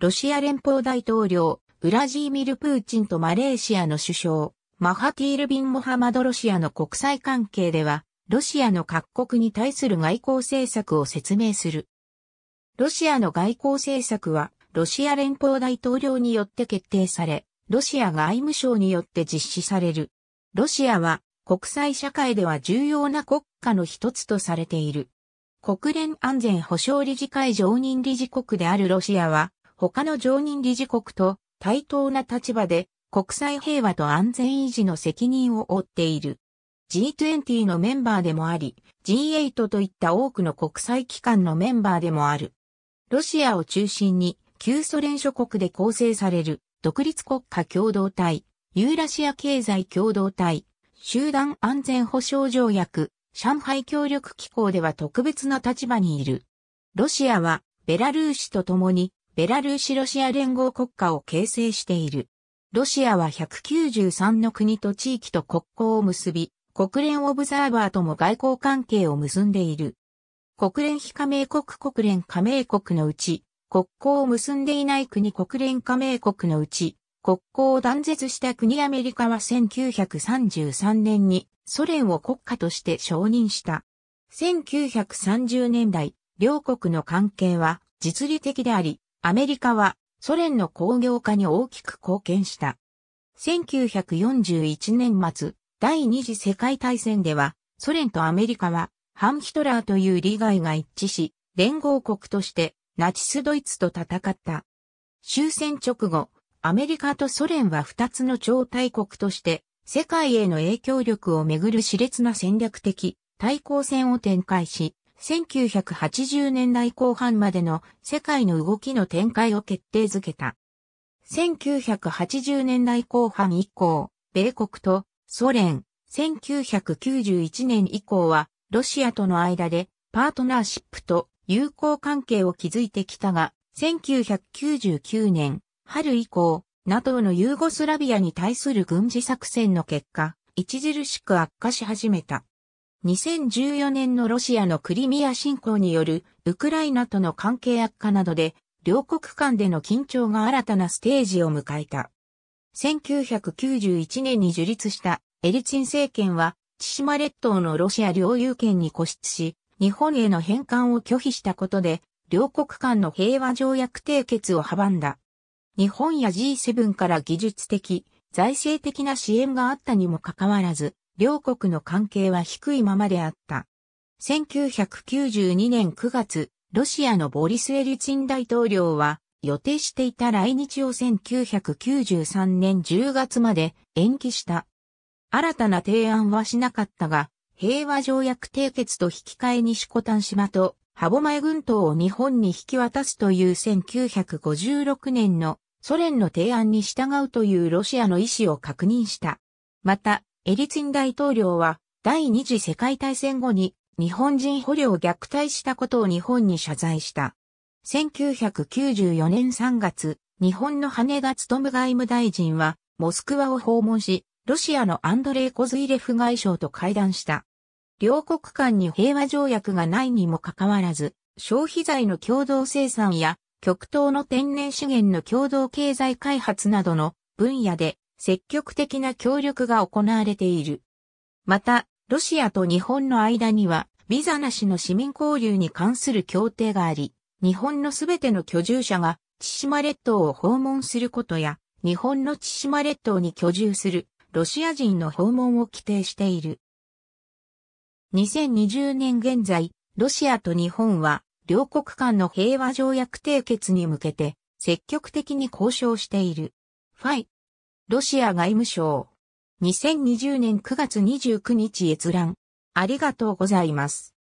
ロシア連邦大統領、ウラジーミル・プーチンとマレーシアの首相、マハティール・ビン・モハマド・ロシアの国際関係では、ロシアの各国に対する外交政策を説明する。ロシアの外交政策は、ロシア連邦大統領によって決定され、ロシア外務省によって実施される。ロシアは国際社会では重要な国家の一つとされている。国連安全保障理事会常任理事国であるロシアは、他の常任理事国と対等な立場で国際平和と安全維持の責任を負っている。G20 のメンバーでもあり、G8 といった多くの国際機関のメンバーでもある。ロシアを中心に旧ソ連諸国で構成される独立国家共同体、ユーラシア経済共同体、集団安全保障条約、上海協力機構では特別な立場にいる。ロシアはベラルーシと共にベラルーシロシア連合国家を形成している。ロシアは193の国と地域と国交を結び、国連オブザーバーとも外交関係を結んでいる。国連非加盟国国連加盟国のうち、国交を結んでいない国国連加盟国のうち、国交を断絶した国アメリカは1933年にソ連を国家として承認した。1930年代、両国の関係は実利的であり、アメリカはソ連の工業化に大きく貢献した。1941年末、第二次世界大戦では、ソ連とアメリカは、ハンヒトラーという利害が一致し、連合国としてナチスドイツと戦った。終戦直後、アメリカとソ連は二つの超大国として、世界への影響力をめぐる熾烈な戦略的対抗戦を展開し、1980年代後半までの世界の動きの展開を決定づけた。1980年代後半以降、米国とソ連、1991年以降はロシアとの間でパートナーシップと友好関係を築いてきたが、1999年春以降、NATO のユーゴスラビアに対する軍事作戦の結果、著しく悪化し始めた。2014年のロシアのクリミア侵攻によるウクライナとの関係悪化などで、両国間での緊張が新たなステージを迎えた。1991年に樹立したエリツィン政権は、千島列島のロシア領有権に固執し、日本への返還を拒否したことで、両国間の平和条約締結を阻んだ。日本や G7 から技術的、財政的な支援があったにもかかわらず、両国の関係は低いままであった。1992年9月、ロシアのボリス・エリツィン大統領は、予定していた来日を1993年10月まで延期した。新たな提案はしなかったが、平和条約締結と引き換えにシコタン島と歯舞群島を日本に引き渡すという1956年のソ連の提案に従うというロシアの意思を確認した。また、エリツィン大統領は第二次世界大戦後に日本人捕虜を虐待したことを日本に謝罪した。1994年3月、日本の羽田務外務大臣はモスクワを訪問し、ロシアのアンドレイ・コズイレフ外相と会談した。両国間に平和条約がないにもかかわらず、消費財の共同生産や極東の天然資源の共同経済開発などの分野で積極的な協力が行われている。また、ロシアと日本の間には、ビザなしの市民交流に関する協定があり、日本のすべての居住者が千島列島を訪問することや、日本の千島列島に居住するロシア人の訪問を規定している。2020年現在、ロシアと日本は両国間の平和条約締結に向けて積極的に交渉している。ファイ。ロシア外務省。2020年9月29日閲覧。ありがとうございます。